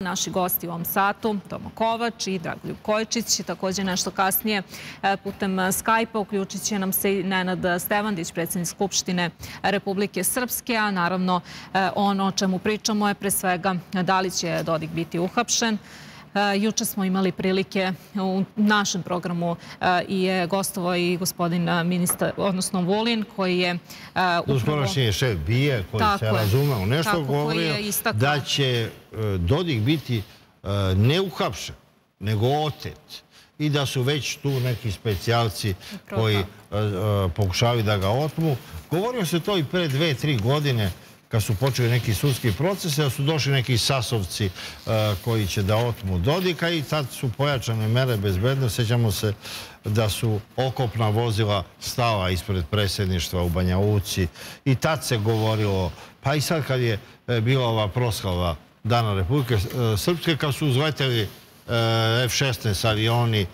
Naši gosti u ovom satu, Tomo Kovač i Dragoljub Kojičić, također nešto kasnije e, putem Skype-a uključit će nam se i Nenad Stevandić, predsjednik Skupštine Republike Srpske, a naravno e, ono o čemu pričamo je pre svega da li će Dodik biti uhapšen, E, juče smo imali prilike u našem programu e, i je gostovo i gospodin ministar, odnosno Vulin, koji je e, upravo... je šef Bije, koji se razumeo nešto govorio da će Dodik biti ne uhapšen, nego otet i da su već tu neki specijalci koji pokušavaju da ga otmu. Govorio se to i pre dve, tri godine kad su počeli neki sudski procesi, da su došli neki sasovci e, koji će da otmu Dodika i tad su pojačane mere bezbedne. Sjećamo se da su okopna vozila stala ispred predsjedništva u Banja Uci i tad se govorilo, pa i sad kad je e, bila ova proslava Dana Republike e, Srpske, kad su uzleteli F-16 avioni,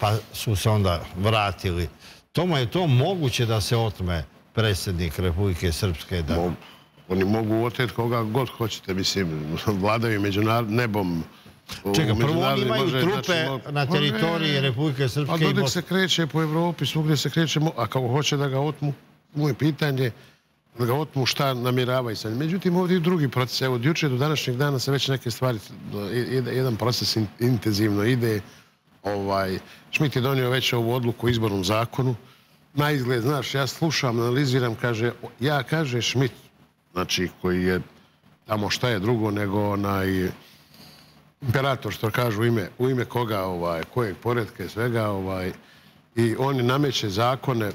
pa su se onda vratili. Tomu je to moguće da se otme predsjednik Republike Srpske? Da... Oni mogu oteti koga god hoćete, mislim, vladaju među nebom. Čekaj, prvo oni imaju trupe znači, na teritoriji Republike Srpske. A Dodik se kreće po Evropi, svugdje se kreće, a kako hoće da ga otmu, moje pitanje, da ga otmu šta namjeravaju sad. Međutim, ovdje je drugi proces. Evo, od juče do današnjeg dana se već neke stvari, jedan proces intenzivno ide. Ovaj, Šmit je donio već ovu odluku o izbornom zakonu. Na izgled, znaš, ja slušam, analiziram, kaže, ja kaže Šmit, znači koji je tamo šta je drugo nego onaj imperator što kažu u ime, u ime koga, ovaj, kojeg poredke svega ovaj, i oni nameće zakone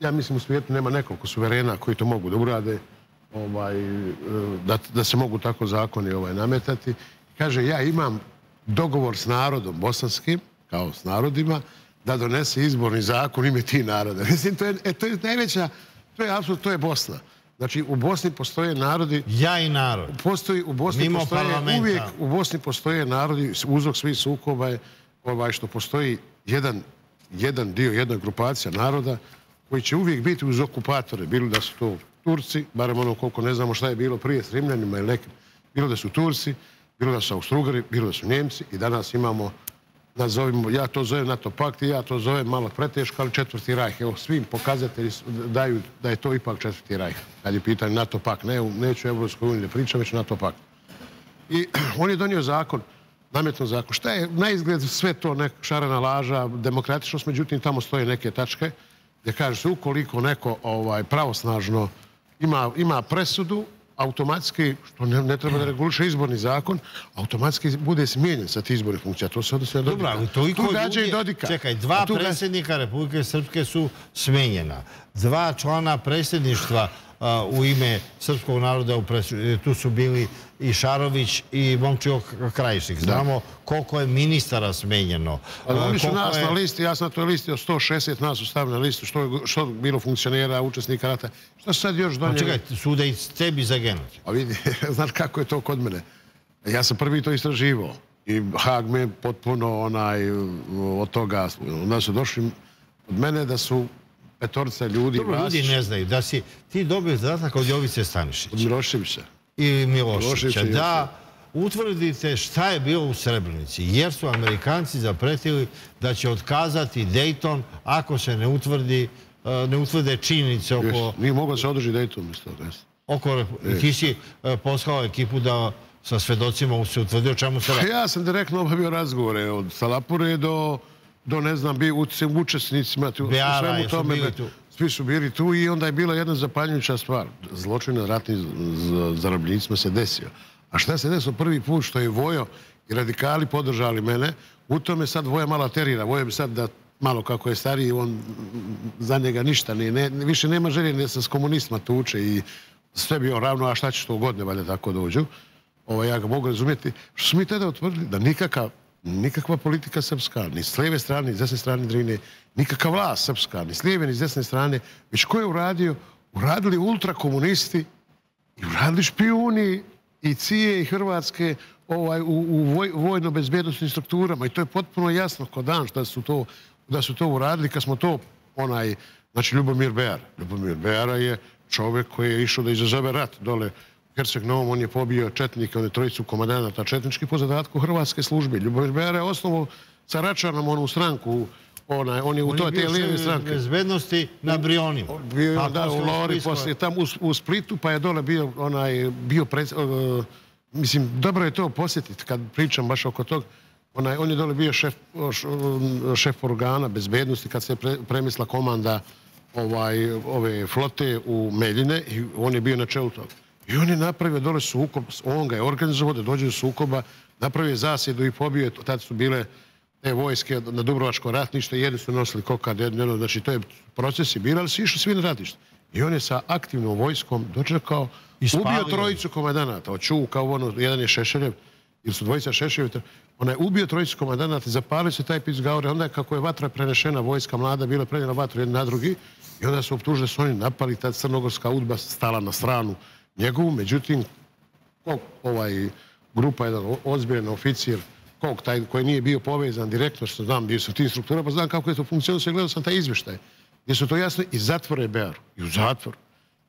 ja mislim u svijetu nema nekoliko suverena koji to mogu da urade ovaj, da, da se mogu tako zakoni ovaj, nametati. Kaže, ja imam dogovor s narodom bosanskim, kao s narodima, da donese izborni zakon ime ti naroda. Mislim, to je, e, to je najveća, to je apsolutno, to je Bosna. Znači, u Bosni postoje narodi... Ja i narod. Postoji, u Bosni postoje uvijek, u Bosni postoje narodi, uzrok svih sukoba je ovaj, što postoji jedan, jedan dio, jedna grupacija naroda koji će uvijek biti uz okupatore. Bilo da su to Turci, barem ono koliko ne znamo šta je bilo prije s Rimljanima ili nekim. Bilo da su Turci, bilo da su Austrugari, bilo da su Njemci i danas imamo nazovimo, ja to zovem NATO pakt i ja to zovem malo preteško, ali četvrti rajh. Evo, svim pokazatelji daju da je to ipak četvrti rajh. Kad je pitanje NATO pakt, ne, neću Evropskoj uniji da pričam, već NATO pakt. I on je donio zakon, nametno zakon. Šta je na izgled sve to neka šarana laža, demokratičnost, međutim tamo stoje neke tačke gdje kaže se ukoliko neko ovaj, pravosnažno ima, ima presudu, automatski, što ne, treba da reguliše izborni zakon, automatski bude smijenjen sa ti izbornih funkcija. To se odnosi na Dodika. Dobro, tu i Dodika. Čekaj, dva predsjednika Republike Srpske su smijenjena. Dva člana predsjedništva u ime srpskog naroda e, tu su bili i Šarović i Momčio Krajišnik. Znamo koliko je ministara smenjeno. Oni su nas na listi, ja sam na toj listi od 160 nas su stavili na listu, što je bilo funkcionera, učesnika rata. Što sad još donijeli? Čekaj, sude i tebi za genocid. A vidi, znaš kako je to kod mene. Ja sam prvi to istraživao. I Hag me potpuno onaj, od toga, onda su došli od mene da su petorca ljudi... Dobro, ljudi ne znaju da si ti dobio zadatak od Jovice Stanišića. Od Miloševića. I Miloševića. Da utvrdite šta je bilo u Srebrenici. Jer su Amerikanci zapretili da će otkazati Dayton ako se ne utvrdi e, ne utvrde činjenice oko... Nije moglo se održi Dayton, mislim. Oko... Ti si e, poslao ekipu da sa svedocima se utvrdio čemu se radi. Ja sam direktno obavio razgovore od Salapure do do ne znam, bi u učesnicima, u svemu tome, svi su bili tu i onda je bila jedna zapanjujuća stvar. Zločin na ratnim zarobljenicima se desio. A šta se desilo prvi put što je Vojo i radikali podržali mene, u tome sad Voja malo terira. Voja bi sad da malo kako je stariji, on za njega ništa ne, više nema želje ne se s komunistima tuče i sve bi on ravno, a šta će to godine valjda tako dođu. Ovo, ja ga mogu razumjeti. Što smo mi tada utvrdili da nikakav nikakva politika srpska, ni s lijeve strane, ni s desne strane Drine, nikakva vlast srpska, ni s lijeve, ni s desne strane, već ko je uradio? Uradili ultrakomunisti i uradili špijuni i Cije i Hrvatske ovaj, u, vojno-bezbjednostnim strukturama i to je potpuno jasno kod dan da su to, da su to uradili kad smo to onaj, znači Ljubomir Bejar. Ljubomir Bejara je čovjek koji je išao da izazove rat dole Herceg Novom, on je pobio četnike, on je trojicu komadanata četnički po zadatku Hrvatske službe. Ljubomir Bera je osnovu sa Račanom onu stranku onaj, on je u toj te lijeve stranke. bezbednosti na Brionima. Bio je da, u Lori, poslije tam u, Splitu, pa je dole bio onaj, bio pred, mislim, dobro je to posjetiti kad pričam baš oko tog. Onaj, on je dole bio šef, šef organa bezbednosti kad se premisla komanda ovaj, ove flote u Meljine i on je bio na čelu toga. I on je napravio dole sukob, on ga je organizovao da dođe do sukoba, napravio zasjedu i pobio, tad su bile te vojske na Dubrovačko ratnište, jedni su nosili kokad, jedno, znači to je procesi birali su išli svi na ratište. I on je sa aktivnom vojskom dočekao, ubio trojicu komandanata, od kao ono, jedan je Šešeljev, ili su dvojica Šešeljev, ona je ubio trojicu komandanata, zapali se taj pic gaure, onda je kako je vatra prenešena, vojska mlada, bila prenjena vatru jedan na drugi, i onda su optužili da su oni napali, ta crnogorska udba stala na stranu njegovu, međutim, ovaj grupa, jedan ozbiljan oficir, koji nije bio povezan direktno, što znam, bio su tim struktura, pa znam kako je to funkcionalno, gledao sam taj izvještaj, gdje su to jasno i zatvore Bearu, i u zatvor.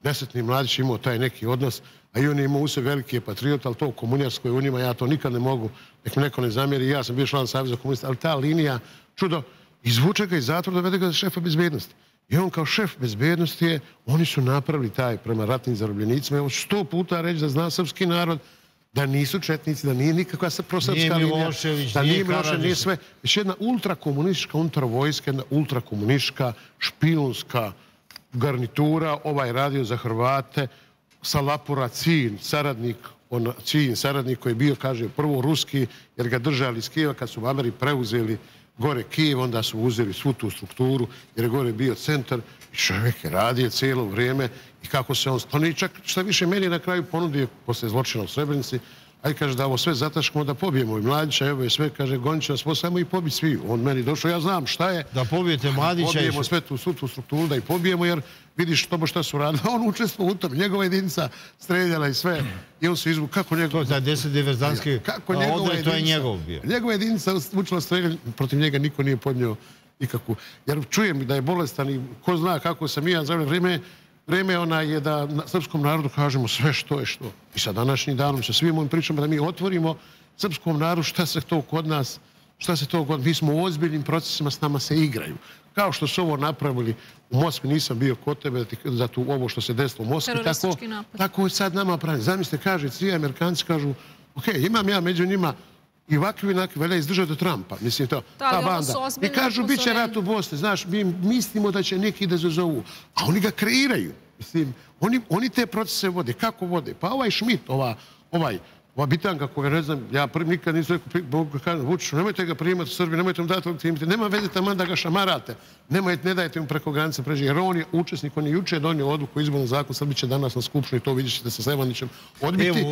Desetni mladić imao taj neki odnos, a i on je imao u sebi veliki patriot, ali to u komunjarskoj u njima, ja to nikad ne mogu, nek mi neko ne zamjeri, ja sam bio član Savjeza komunista, ali ta linija, čudo, izvuče ga iz zatvora, dovede ga za šefa bezbjednosti. I on kao šef bezbjednosti je, oni su napravili taj prema ratnim zarobljenicima, evo sto puta reći da zna srpski narod, da nisu četnici, da nije nikakva prosrpska linija, da nije Milošević, nije sve. Već jedna ultrakomunistička unutar vojska, jedna ultrakomunistička špijunska garnitura, ovaj radio za Hrvate, Salapura Cin, saradnik, on, Cin, saradnik koji je bio, kaže, prvo ruski, jer ga držali iz Kijeva kad su u Ameri preuzeli gore Kijev, onda su uzeli svu tu strukturu, jer je gore bio centar i čovjek je radio cijelo vrijeme i kako se on... On čak šta više meni na kraju ponudio poslije zločina u Srebrenici, aj kaže da ovo sve zataškamo da pobijemo i Mladića, evo je sve, kaže Gonjić nas posajemo i pobiti svi. On meni došao, ja znam šta je. Da pobijete Mladića. Pobijemo sve tu, svu tu strukturu da i pobijemo jer vidiš to šta su radili. On učestvo u tom, njegova jedinica streljala i sve. I on se izvuk, kako njegov... To je deset diverzanski to je njegov bio. Njegova jedinica učila streljati, protiv njega niko nije podnio nikakvu. Jer čujem da je bolestan i ko zna kako sam ja za vrijeme Vreme ona je da srpskom narodu kažemo sve što je što. I sa današnjim danom, sa svim ovim pričama, da mi otvorimo srpskom narodu šta se to kod nas, šta se to kod... Mi smo u ozbiljnim procesima, s nama se igraju. Kao što su ovo napravili u Moskvi, nisam bio kod tebe za tu, ovo što se desilo u Moskvi. Tako, tako sad nama pravi. Zamislite, kaže, svi Amerikanci kažu, ok, imam ja među njima i ovakvi inakvi velja izdržati do Trumpa. Mislim to, ta banda. I kažu, bit će rat u Bosni. Znaš, mi mislimo da će neki da zazovu. A oni ga kreiraju. Mislim, oni, oni te procese vode. Kako vode? Pa ovaj Schmidt, ova, ovaj, ova bitanka koga ne znam, ja nikad nisam rekao, kažem, Vučiću, nemojte ga primati u Srbiji, nemojte mu dati legitimite, nema veze tamo da ga šamarate, nemojte, ne dajte mu preko granice pređe, jer on je učesnik, on je juče donio odluku izbornom zakon, Srbi će danas na skupštini, to vidjet ćete sa Sevanićem odbiti.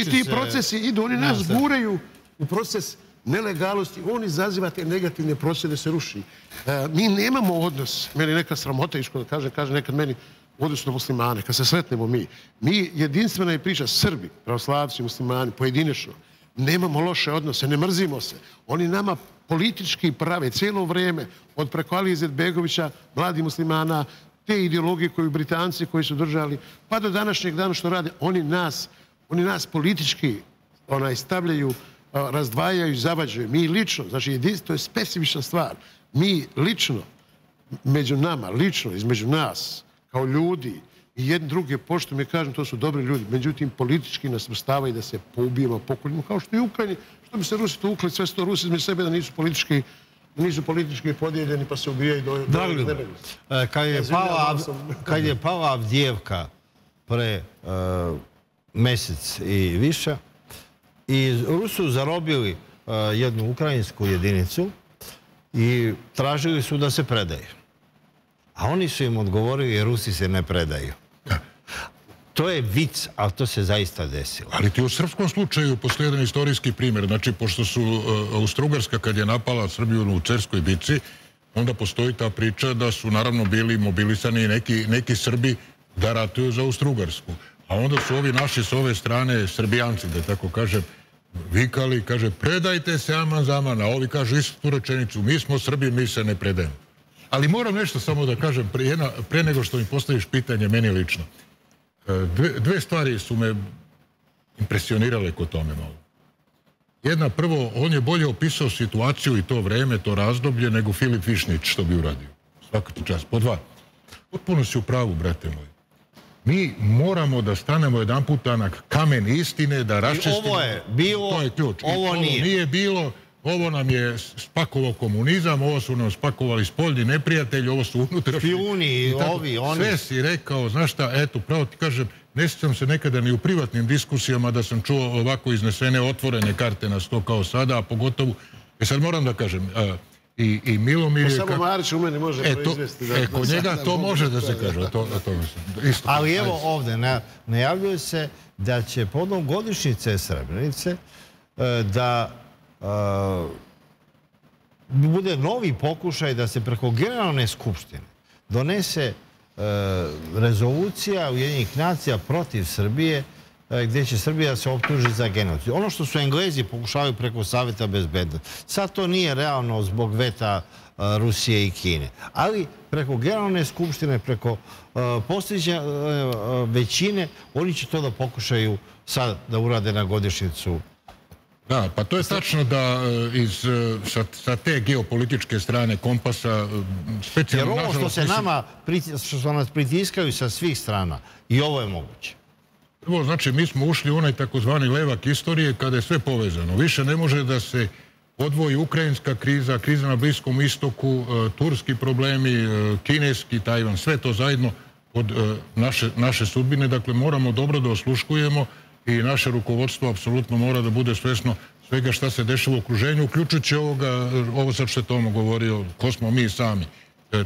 I ti procesi idu, oni nas guraju u proces nelegalnosti, on izaziva te negativne prosjede se ruši. E, mi nemamo odnos, meni neka sramota iško da kaže, kaže nekad meni, odnosno muslimane, kad se sretnemo mi, mi jedinstvena je priča Srbi, pravoslavci, muslimani, pojedinačno, nemamo loše odnose, ne mrzimo se. Oni nama politički prave cijelo vrijeme od preko Ali Begovića, mladi muslimana, te ideologije koju Britanci koji su držali, pa do današnjeg dana što rade, oni nas, oni nas politički onaj, stavljaju razdvajaju i. Mi lično, znači to je specifična stvar. Mi lično, među nama, lično, između nas, kao ljudi, i jedni druge pošto mi kažem, to su dobri ljudi. Međutim, politički nas vrstavaju da se poubijemo, pokoljimo, kao što i u Ukrajini. Što bi se Rusi to ukli, sve to Rusi između sebe da nisu politički nisu politički podijeljeni pa se ubijaju do, do e, kad, je pala, kad je pala Avdijevka pre mjesec i više, i Rusu zarobili e, jednu ukrajinsku jedinicu i tražili su da se predaju. A oni su im odgovorili jer Rusi se ne predaju. To je vic, ali to se zaista desilo. Ali ti u srpskom slučaju postoji jedan istorijski primjer. Znači, pošto su uh, Austrougarska kad je napala Srbiju u Cerskoj bici, onda postoji ta priča da su naravno bili mobilisani neki, neki Srbi da ratuju za Austrougarsku. A onda su ovi naši s ove strane, Srbijanci, da tako kažem, vikali, kaže, predajte se aman za aman, a ovi kažu istu tu rečenicu, mi smo Srbi, mi se ne predajemo. Ali moram nešto samo da kažem, pre, nego što mi postaviš pitanje, meni lično. E, dve, stvari su me impresionirale kod tome malo. Jedna prvo, on je bolje opisao situaciju i to vreme, to razdoblje, nego Filip Višnić što bi uradio. Svaka ti čast. Po dva. Potpuno si u pravu, brate moj. Mi moramo da stanemo jedan puta na kamen istine, da raščestimo... Ovo je bilo, to je ključ. ovo nije. nije bilo, ovo nam je spakovao komunizam, ovo su nam spakovali spoljni neprijatelji, ovo su unutrašnji... Špijuni, ovi, oni... Sve si rekao, znaš šta, eto, pravo ti kažem, ne sjećam se nekada ni u privatnim diskusijama da sam čuo ovako iznesene otvorene karte na sto kao sada, a pogotovo, e sad moram da kažem, i, i Milomir je... Samo Marić u meni može e, proizvesti. Da, e, kod njega to može da se kaže. To, to Isto, Ali evo ovde, na, najavljuje se da će podnom godišnjice Srebrenice e, da e, bude novi pokušaj da se preko generalne skupštine donese rezolucija Ujedinjenih nacija protiv Srbije E, gdje će Srbija se optužiti za genocid. Ono što su Englezi pokušavaju preko Savjeta bezbednosti. Sad to nije realno zbog veta e, Rusije i Kine. Ali preko generalne skupštine, preko e, posljednje većine, oni će to da pokušaju sad da urade na godišnicu da, pa to je tačno da iz, sa, te geopolitičke strane kompasa specijalno... Jer ovo što se nama, što nas pritiskaju sa svih strana, i ovo je moguće. Prvo, znači, mi smo ušli u onaj takozvani levak istorije kada je sve povezano. Više ne može da se odvoji ukrajinska kriza, kriza na Bliskom istoku, e, turski problemi, e, kineski, Tajvan, sve to zajedno od e, naše, naše sudbine. Dakle, moramo dobro da osluškujemo i naše rukovodstvo apsolutno mora da bude svesno svega šta se dešava u okruženju, uključujući ovoga, ovo sad što je Tomo govorio, ko smo mi sami.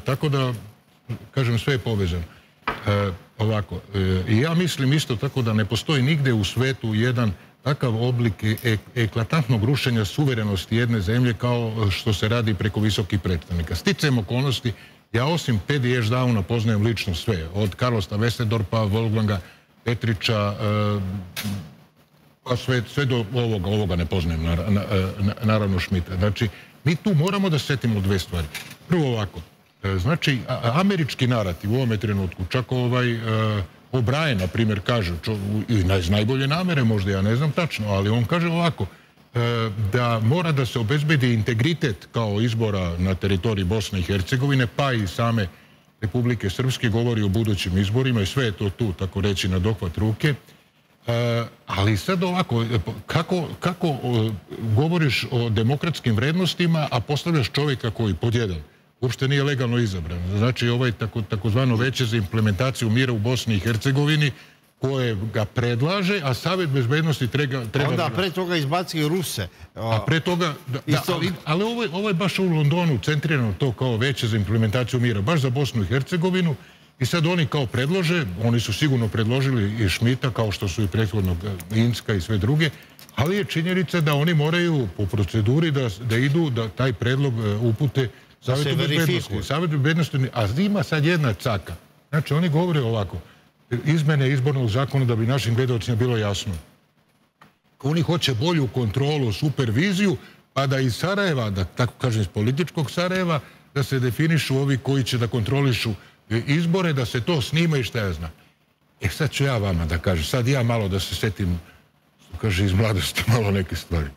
tako da, kažem, sve je povezano. Ovako, e, ja mislim isto tako da ne postoji nigde u svetu jedan takav oblik e, eklatantnog rušenja suverenosti jedne zemlje kao što se radi preko visokih predstavnika. Sticajem okolnosti, ja osim Teddy Downa poznajem lično sve, od Karlosta Vesedorpa, Wolfganga, Petrića, e, pa sve, do ovoga, ovoga ne poznajem, naravno Šmita. Znači, mi tu moramo da setimo dve stvari. Prvo ovako, E, znači, američki narativ u ovome trenutku, čak ovaj e, O'Brien, na primjer, kaže, iz najbolje namere možda, ja ne znam tačno, ali on kaže ovako, e, da mora da se obezbedi integritet kao izbora na teritoriji Bosne i Hercegovine, pa i same Republike Srpske, govori o budućim izborima i sve je to tu, tako reći, na dohvat ruke. ali sad ovako, kako, kako govoriš o demokratskim vrednostima, a postavljaš čovjeka koji pod jedan uopšte nije legalno izabran. Znači ovaj tako, takozvano veće za implementaciju mira u Bosni i Hercegovini koje ga predlaže, a Savjet bezbednosti treba... treba Onda pre toga izbacili Ruse. A pre toga... ali, ovo, je, ovo je baš u Londonu centrirano to kao veće za implementaciju mira, baš za Bosnu i Hercegovinu. I sad oni kao predlože, oni su sigurno predložili i Šmita, kao što su i prethodno Inska i sve druge, ali je činjenica da oni moraju po proceduri da, da idu, da taj predlog e, upute Savjetu bezbednosti. Savjetu bezbednosti, a ima sad jedna caka. Znači, oni govore ovako, izmene izbornog zakona da bi našim gledalcima bilo jasno. Oni hoće bolju kontrolu, superviziju, pa da iz Sarajeva, da tako kažem iz političkog Sarajeva, da se definišu ovi koji će da kontrolišu izbore, da se to snima i šta ja znam. E sad ću ja vama da kažem, sad ja malo da se setim, kaže iz mladosti, malo neke stvari.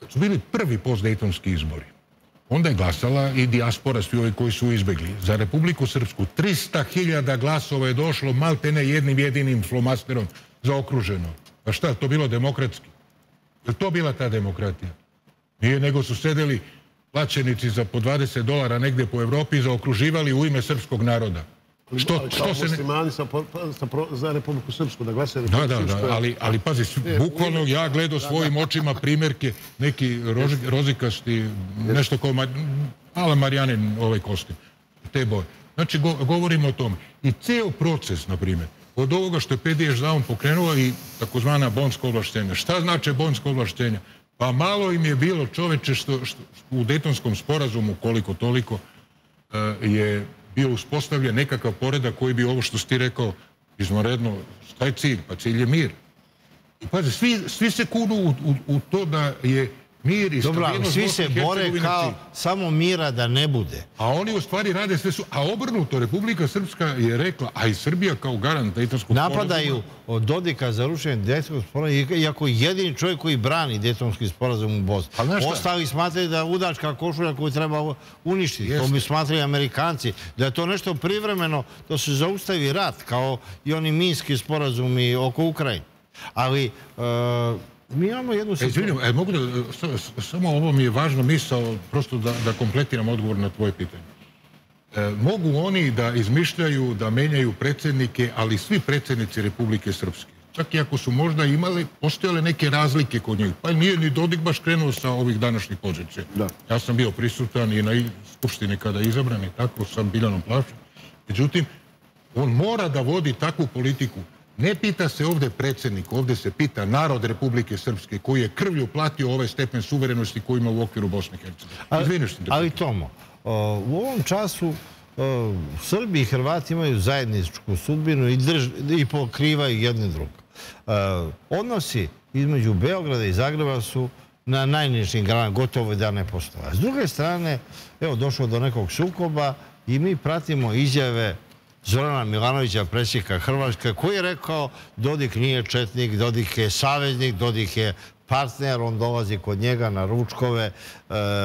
Kad su bili prvi postdejtonski izbori, onda je glasala i dijaspora, svi ovi koji su izbjegli. Za Republiku Srpsku 300.000 glasova je došlo maltene jednim jedinim flomasterom zaokruženo. Pa šta, to bilo demokratski? Je to bila ta demokratija? Nije, nego su sedeli plaćenici za po 20 dolara negdje po Evropi i zaokruživali u ime srpskog naroda. Što, što se muslimani za Republiku Srpsku, da glasaju Da, da, da, ali, ali pazi, bukvalno ja gledao svojim očima primjerke, neki rozikasti, nešto kao mala Marijanin ovaj kostim, te boje. Znači, govorimo o tome. I ceo proces, na primjer, od ovoga što je PDS Zaun pokrenuo i takozvana bonska ovlaštenja. Šta znači bonska ovlaštenja? Pa malo im je bilo čoveče što, u Dejtonskom sporazumu, koliko toliko, eh, je bio uspostavljen nekakav poredak koji bi ovo što si ti rekao izvanredno, šta je cilj? Pa cilj je mir. Pazi, svi, se kunu u, to da je mir i Dobro, svi se bore kao samo mira da ne bude. A oni u stvari rade sve su... A obrnuto, Republika Srpska je rekla, a i Srbija kao garant Dejtonskog. Napadaju od Dodika za rušenje Dejtonskog sporazuma, iako jedini čovjek koji brani Dejtonski sporazum u Bosni. Ostali smatraju da udačka košulja koju treba uništiti. To mi smatraju Amerikanci. Da je to nešto privremeno, da se zaustavi rat, kao i oni minski sporazumi oko Ukrajine. Ali... E, mi imamo jednu e, situaciju... E, mogu da, samo ovo mi je važno misao, prosto da, da kompletiram odgovor na tvoje pitanje. E, mogu oni da izmišljaju, da menjaju predsjednike, ali svi predsjednici Republike Srpske, čak i ako su možda imali, postojale neke razlike kod njih. Pa nije ni Dodik baš krenuo sa ovih današnjih pozicija. Da. Ja sam bio prisutan i na skupštini kada je izabran i tako, sam Biljanom Plašom. Međutim, on mora da vodi takvu politiku ne pita se ovdje predsjednik, ovdje se pita narod Republike Srpske koji je krvlju platio ovaj stepen suverenosti koji ima u okviru Bosne i Hercegovine. Ali, Tomo, u ovom času Srbi i Hrvati imaju zajedničku sudbinu i, pokrivaju jedne druge. Odnosi između Beograda i Zagreba su na najnižim granama, gotovo da ne postoje. S druge strane, evo, došlo do nekog sukoba i mi pratimo izjave Zorana Milanovića, predsjednika Hrvatske, koji je rekao Dodik nije četnik, Dodik je saveznik, Dodik je partner, on dolazi kod njega na ručkove e,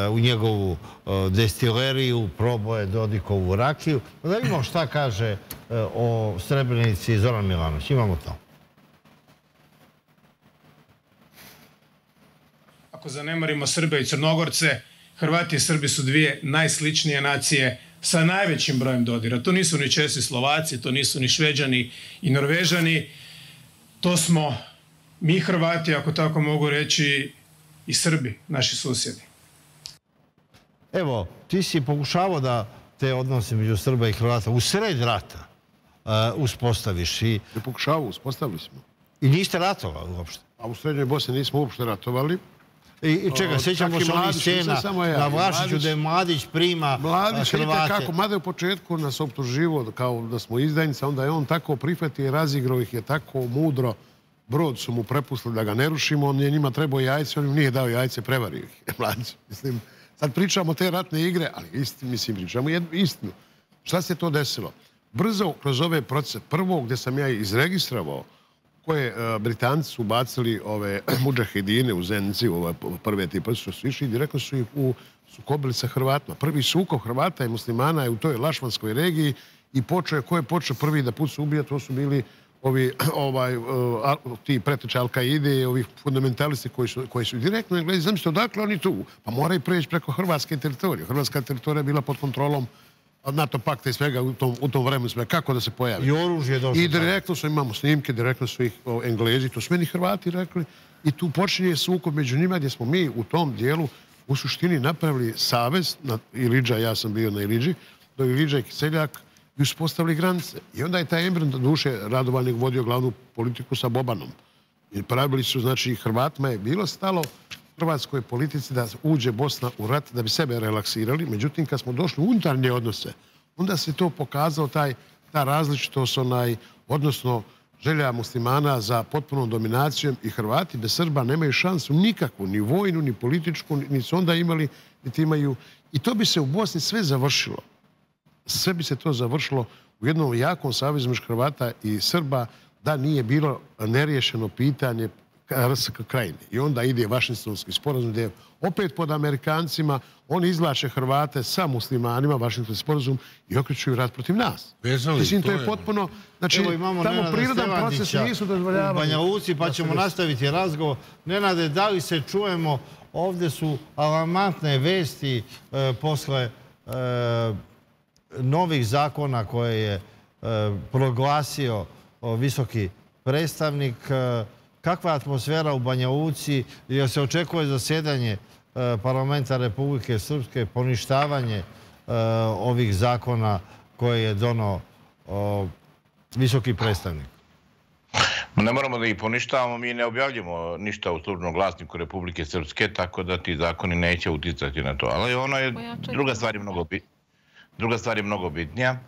u njegovu e, destileriju, proboje Dodikovu rakiju. Da vidimo šta kaže e, o Srebrenici Zoran Milanović. Imamo to. Ako zanemarimo Srbe i Crnogorce, Hrvati i Srbi su dvije najsličnije nacije sa najvećim brojem dodira. To nisu ni Česi Slovaci, to nisu ni Šveđani i Norvežani. To smo mi Hrvati, ako tako mogu reći, i Srbi, naši susjedi. Evo, ti si pokušavao da te odnose među Srba i Hrvata u sred rata uh, uspostaviš. I... Ne pokušavao, uspostavili smo. I niste ratovali uopšte? A u Srednjoj Bosni nismo uopšte ratovali. I čega, sjećamo se onih scena na Vlašiću da je Mladić prima Mladić, Hrvate. kako, mada je u početku nas optuživo kao da smo izdajnice, onda je on tako prihvatio i razigrao ih je tako mudro. Brod su mu prepustili da ga ne rušimo, on je njima trebao jajce, on im nije dao jajce, prevario ih. Mladić, mislim, sad pričamo te ratne igre, ali istinu, mislim, pričamo istinu. Šta se to desilo? Brzo kroz ove procese, prvo gdje sam ja izregistravao koje e, Britanci su ubacili ove muđahedine u Zenci, ove prve tipa su išli i direktno su ih u sukobili sa Hrvatima. Prvi sukob Hrvata i muslimana je u toj Lašvanskoj regiji i počeo je, ko je počeo prvi da put su ubija, to su bili ovi, ovaj, e, ti preteče Al-Qaide i ovih fundamentalisti koji su, koji su direktno Englezi. Zamislite, odakle oni tu? Pa moraju preći preko Hrvatske teritorije. Hrvatska teritorija je bila pod kontrolom NATO pakta i svega u tom, u tom vremenu sve, kako da se pojavi. I oružje došlo. I direktno su, imamo snimke, direktno su ih o, Englezi, to su meni Hrvati rekli. I tu počinje sukob među njima gdje smo mi u tom dijelu u suštini napravili savez, na Iliđa, ja sam bio na Iliđi, do Iliđa i Kiseljak, i uspostavili granice. I onda je taj Embrun duše Radovalnik vodio glavnu politiku sa Bobanom. I pravili su, znači, Hrvatima je bilo stalo hrvatskoj politici da uđe Bosna u rat da bi sebe relaksirali. Međutim, kad smo došli u unutarnje odnose, onda se to pokazao taj, ta različitost, onaj, odnosno želja muslimana za potpunom dominacijom i Hrvati bez Srba nemaju šansu nikakvu, ni vojnu, ni političku, ni su onda imali, niti imaju. I to bi se u Bosni sve završilo. Sve bi se to završilo u jednom jakom savezu Hrvata i Srba da nije bilo neriješeno pitanje RSK krajine. I onda ide Vašingtonski sporazum gdje opet pod Amerikancima oni izvlače Hrvate sa muslimanima, Vašingtonski sporazum i okrećuju rat protiv nas. Mislim, to je potpuno... Znači, tamo prirodan proces nisu dozvoljavali. U Banja Luci, pa ćemo nastaviti razgovor. Nenade, da li se čujemo, ovdje su alarmantne vesti e, posle e, novih zakona koje je e, proglasio visoki predstavnik kakva je atmosfera u Banja Luci, jer se očekuje zasjedanje e, parlamenta Republike Srpske, poništavanje e, ovih zakona koje je dono visoki predstavnik? Ne moramo da ih poništavamo, mi ne objavljamo ništa u služnom glasniku Republike Srpske, tako da ti zakoni neće uticati na to. Ali ono je, druga stvar je mnogo, druga stvar je mnogo bitnija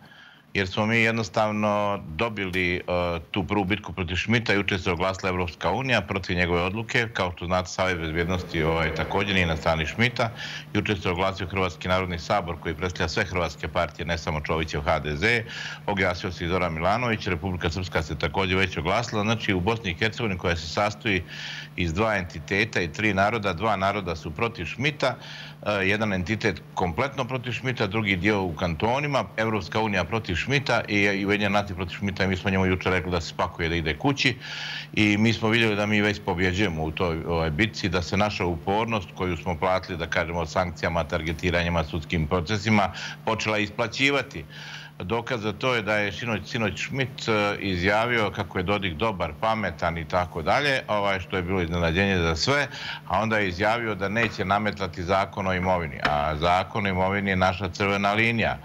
jer smo mi jednostavno dobili uh, tu prvu bitku protiv Šmita. Juče se oglasila Evropska unija protiv njegove odluke. Kao što znate, Savjet bezbjednosti ovaj, također nije na strani Šmita. Juče se oglasio Hrvatski narodni sabor koji predstavlja sve hrvatske partije, ne samo Čovićev HDZ. Oglasio se i Milanović. Republika Srpska se također već oglasila. Znači u Bosni i Hercegovini koja se sastoji iz dva entiteta i tri naroda. Dva naroda su protiv Šmita. Uh, jedan entitet kompletno protiv Šmita, drugi dio u kantonima. Evropska unija protiv Šmita i Ujedinja nati protiv Šmita i mi smo njemu jučer rekli da se spakuje da ide kući i mi smo vidjeli da mi već pobjeđujemo u toj ovaj, bitci, da se naša upornost koju smo platili, da kažemo, sankcijama, targetiranjima, sudskim procesima, počela isplaćivati. Dokaz za to je da je Sinoć, Sinoć Šmit e, izjavio kako je Dodik dobar, pametan i tako dalje, ovaj, što je bilo iznenađenje za sve, a onda je izjavio da neće nametati zakon o imovini. A zakon o imovini je naša crvena linija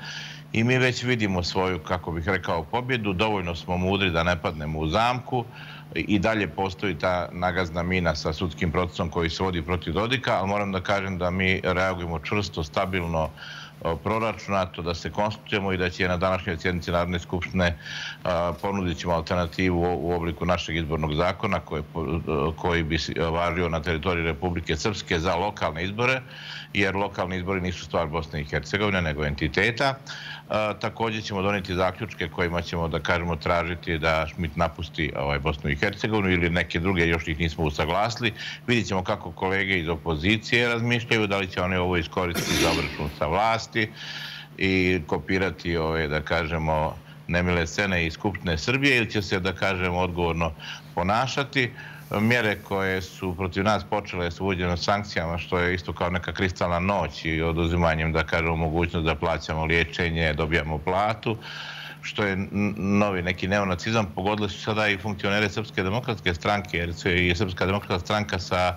i mi već vidimo svoju, kako bih rekao, pobjedu. Dovoljno smo mudri da ne padnemo u zamku i dalje postoji ta nagazna mina sa sudskim procesom koji se vodi protiv Dodika, ali moram da kažem da mi reagujemo čvrsto, stabilno, proračunato, da se konstitujemo i da će na današnjoj sjednici Narodne skupštine ponudit ćemo alternativu u obliku našeg izbornog zakona koji bi važio na teritoriji Republike Srpske za lokalne izbore, jer lokalni izbori nisu stvar Bosne i Hercegovine, nego entiteta. Također ćemo doniti zaključke kojima ćemo, da kažemo, tražiti da Šmit napusti ovaj, Bosnu i Hercegovinu ili neke druge, još ih nismo usaglasili. Vidjet ćemo kako kolege iz opozicije razmišljaju, da li će oni ovo iskoristiti za obračun sa vlasti i kopirati ove, da kažemo, nemile scene iz Skupštine Srbije ili će se, da kažemo, odgovorno ponašati mjere koje su protiv nas počele s uvođenom sankcijama, što je isto kao neka kristalna noć i oduzimanjem, da kažemo, mogućnost da plaćamo liječenje, dobijamo platu, što je novi neki neonacizam. Pogodili su sada i funkcionere Srpske demokratske stranke, jer je Srpska demokratska stranka sa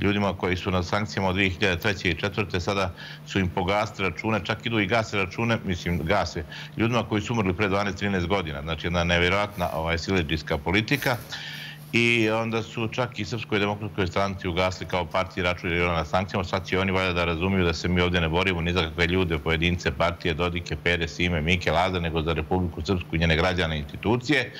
ljudima koji su na sankcijama od 2003. i 2004. sada su im pogasli račune, čak idu i gase račune, mislim gase, ljudima koji su umrli pre 12-13 godina. Znači jedna nevjerojatna ovaj, sileđijska politika i onda su čak i Srpskoj demokratskoj stranci ugasli kao partiji račun jer na sankcijama. Sad će oni valjda da razumiju da se mi ovdje ne borimo ni za kakve ljude, pojedince, partije, Dodike, Pere, Sime, Mike, Laza, nego za Republiku Srpsku i njene građane institucije.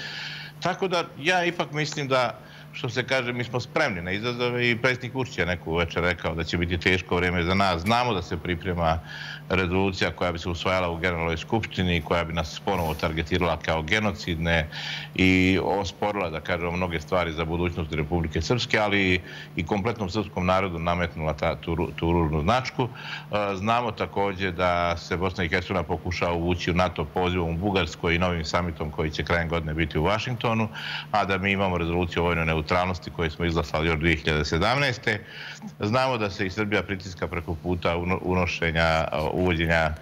Tako da ja ipak mislim da što se kaže, mi smo spremni na izazove i predsjednik Vučić je neku rekao da će biti teško vrijeme za nas. Znamo da se priprema rezolucija koja bi se usvajala u Generalnoj skupštini koja bi nas ponovo targetirala kao genocidne i osporila, da kažemo, mnoge stvari za budućnost Republike Srpske, ali i kompletnom srpskom narodu nametnula ta, tu, tu ružnu značku. E, znamo također da se Bosna i Hercegovina pokušao uvući u NATO pozivom u Bugarskoj i novim samitom koji će krajem godine biti u Vašingtonu, a da mi imamo rezoluciju o vojnoj neutralnosti koju smo izglasali još 2017. Znamo da se i Srbija pritiska preko puta unošenja uvođenja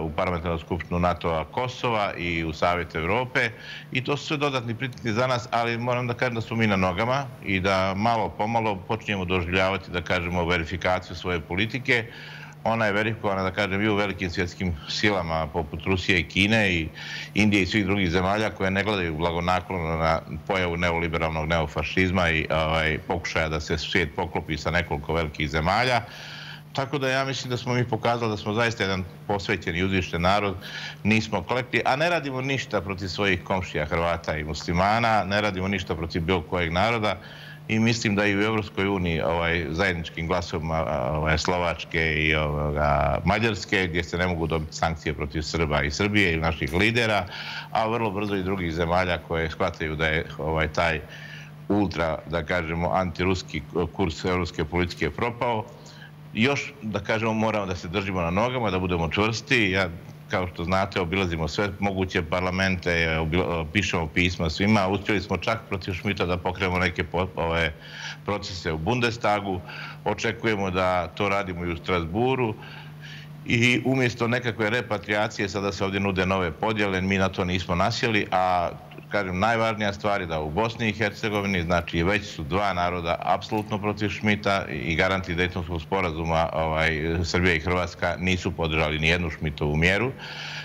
u parlamentarnu skupštinu NATO-a Kosova i u Savjet Evrope i to su sve dodatni pritisni za nas, ali moram da kažem da su mi na nogama i da malo pomalo počinjemo doživljavati, da kažemo, verifikaciju svoje politike. Ona je verifikovana, da kažem, i u velikim svjetskim silama poput Rusije i Kine i Indije i svih drugih zemalja koje ne gledaju blagonaklono na pojavu neoliberalnog neofašizma i ovaj, pokušaja da se svijet poklopi sa nekoliko velikih zemalja. Tako da ja mislim da smo mi pokazali da smo zaista jedan posvećen i uzvišten narod, nismo klepli, a ne radimo ništa protiv svojih komšija Hrvata i muslimana, ne radimo ništa protiv bilo kojeg naroda. I mislim da i u Evropskoj uniji ovaj, zajedničkim glasovima ovaj, Slovačke i ovoga, Mađarske, gdje se ne mogu dobiti sankcije protiv Srba i Srbije i naših lidera, a vrlo brzo i drugih zemalja koje shvataju da je ovaj, taj ultra, da kažemo, antiruski kurs evropske politike propao, još, da kažemo, moramo da se držimo na nogama, da budemo čvrsti. Ja, kao što znate, obilazimo sve moguće parlamente, pišemo pisma svima. Uspjeli smo čak protiv Šmita da pokrenemo neke ove procese u Bundestagu. Očekujemo da to radimo i u Strasburu. I umjesto nekakve repatriacije sada se ovdje nude nove podjele, mi na to nismo nasjeli, a kažem, najvažnija stvar je da u Bosni i Hercegovini, znači već su dva naroda apsolutno protiv Šmita i garanti Dejtonskog sporazuma ovaj, Srbija i Hrvatska nisu podržali ni jednu Šmitovu mjeru.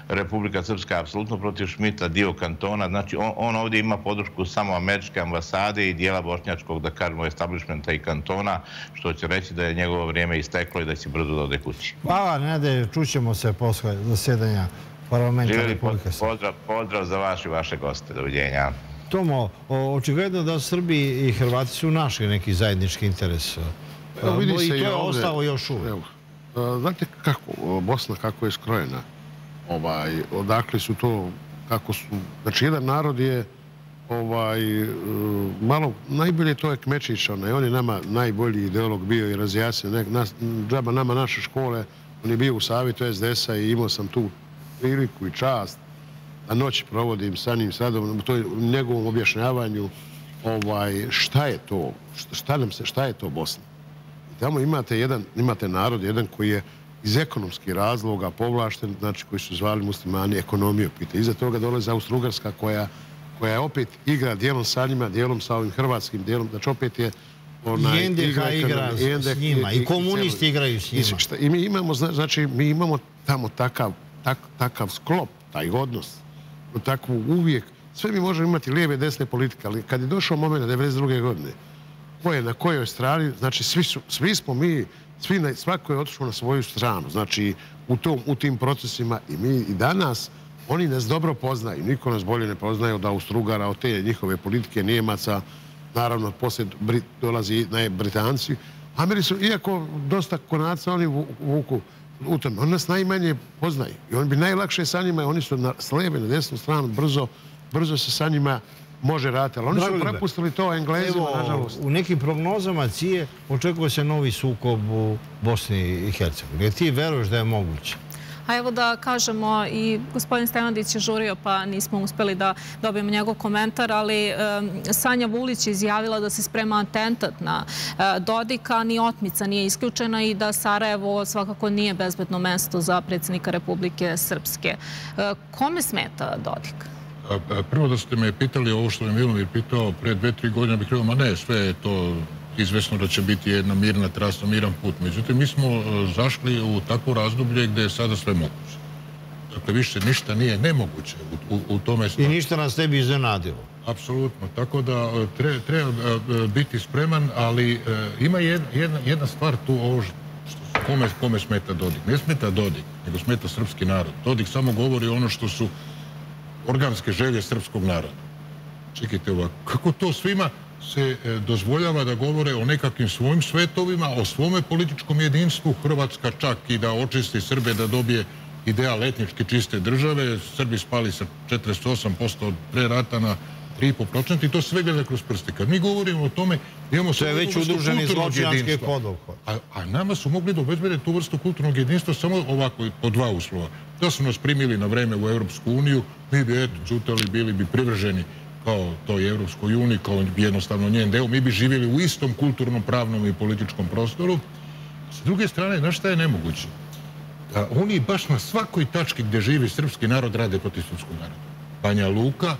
Republika Srpska je apsolutno protiv Šmita, dio kantona, znači on, on ovdje ima podršku samo američke ambasade i dijela bošnjačkog, da kažemo, establishmenta i kantona, što će reći da je njegovo vrijeme isteklo i da će brzo dode kući. Hvala, Nede, čućemo se posle zasjedanja parlamenta Republike Pozdrav, pozdrav za vaš i vaše goste. Doviđenja. Tomo, očigledno da Srbi i Hrvati su našli neki zajednički interes. Evo, vidi se I to je ostalo još uvijek. Znate kako, Bosna kako je skrojena? Ovaj, odakle su to, kako su... Znači, jedan narod je ovaj, e, malo, najbolje to je Kmečić, onaj, on je nama najbolji ideolog bio i razjasnio, džaba nama naše škole, on je bio u savjetu SDS-a i imao sam tu priliku i čast da noć provodim sa njim sadom, u toj njegovom objašnjavanju ovaj, šta je to, šta nam se, šta je to Bosna. I tamo imate jedan, imate narod, jedan koji je iz ekonomskih razloga povlašten, znači koji su zvali muslimani ekonomiju pita. Iza toga dolaze Austro-Ugarska koja koja opet igra dijelom sa njima, dijelom sa ovim hrvatskim dijelom, znači opet je onaj, I NDH igra, igra s njima, i, komunisti igraju s njima. I, mi imamo, znači, mi imamo tamo takav, takav sklop, taj odnos, takvu uvijek, sve mi možemo imati lijeve, desne politike, ali kad je došao moment 92. godine, ko je na kojoj strani, znači svi, su, smo mi, svi na, svako je otišao na svoju stranu, znači u, tom, u tim procesima i mi i danas oni nas dobro poznaju, niko nas bolje ne poznaje od Austrugara, od te njihove politike Nijemaca, naravno poslije dolazi na Britanci. Ameri su, iako dosta konaca oni vuku u tom, on nas najmanje poznaju i on bi najlakše sa njima, oni su na, s na desnu stranu, brzo, brzo se sa njima može raditi, ali oni su prepustili to Englezima, nažalost. U nekim prognozama cije očekuje se novi sukob u Bosni i Hercegovini. Ti veruješ da je moguće? A evo da kažemo i gospodin Stevandić je žurio pa nismo uspeli da dobijemo njegov komentar, ali Sanja Vulić je izjavila da se sprema atentat na e, Dodika, ni otmica nije isključena i da Sarajevo svakako nije bezbedno mesto za predsjednika Republike Srpske. E, kome smeta Dodik? Prvo da ste me pitali ovo što je Milomir pitao, pre dve, tri godine bih rekao, ma ne, sve je to izvesno da će biti jedna mirna trasa, miran put. Međutim, mi smo e, zašli u takvo razdoblje gdje je sada sve moguće. Dakle, više ništa nije nemoguće u, tome I ništa nas ne bi iznenadilo. Apsolutno. Tako da e, treba, e, biti spreman, ali ima jedna, stvar tu ovo što kome, kome smeta Dodik. Ne smeta Dodik, nego smeta srpski narod. Dodik samo govori ono što su organske želje srpskog naroda. Čekajte ovako, kako to svima se e, dozvoljava da govore o nekakvim svojim svetovima, o svome političkom jedinstvu, Hrvatska čak i da očisti Srbe, da dobije ideal etnički čiste države, Srbi spali sa 48% od pre rata na 3,5% i to sve gleda kroz prste. Kad mi govorimo o tome, imamo sve već udruženi zločinski A, a nama su mogli da obezbede tu vrstu kulturnog jedinstva samo ovako, po dva uslova. Da su nas primili na vreme u Europsku uniju, mi bi eto, čutali, bili bi privrženi kao toj Europskoj uniji, kao jednostavno njen deo, mi bi živjeli u istom kulturnom, pravnom i političkom prostoru. S druge strane, znaš šta je nemoguće? Da oni baš na svakoj tački gdje živi srpski narod rade protiv srpskog naroda. Banja Luka,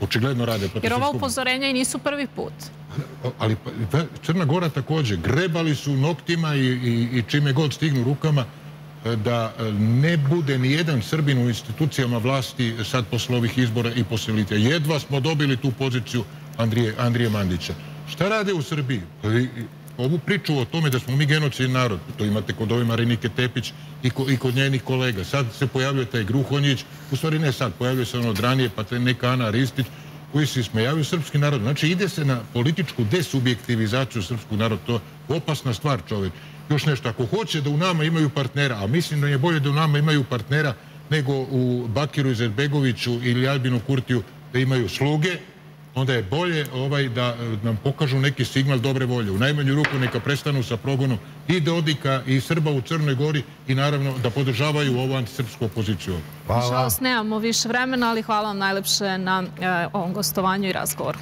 očigledno rade protiv Jer ova upozorenja i nisu prvi put. Ali pa, Crna Gora također. Grebali su noktima i, i čime god stignu rukama da ne bude ni jedan Srbin u institucijama vlasti sad posle ovih izbora i poselite. Jedva smo dobili tu poziciju Andrije, Andrije Mandića. Šta rade u Srbiji? Pa ovu priču o tome da smo mi genocidni narod, to imate kod ove Marinike Tepić i, i kod njenih kolega. Sad se pojavljuje taj Gruhonjić, u stvari ne sad, pojavljuje se ono od ranije, pa te neka Ana Ristić, koji se ismejavaju srpski narod. Znači ide se na političku desubjektivizaciju srpskog naroda. To je opasna stvar čovjek još nešto. Ako hoće da u nama imaju partnera, a mislim da je bolje da u nama imaju partnera nego u Bakiru Izetbegoviću ili Albinu Kurtiju da imaju sluge, onda je bolje ovaj da nam pokažu neki signal dobre volje. U najmanju ruku neka prestanu sa progonom i Dodika i Srba u Crnoj Gori i naravno da podržavaju ovu antisrpsku opoziciju. Hvala. nemamo više vremena, ali hvala vam najlepše na eh, ovom gostovanju i razgovoru.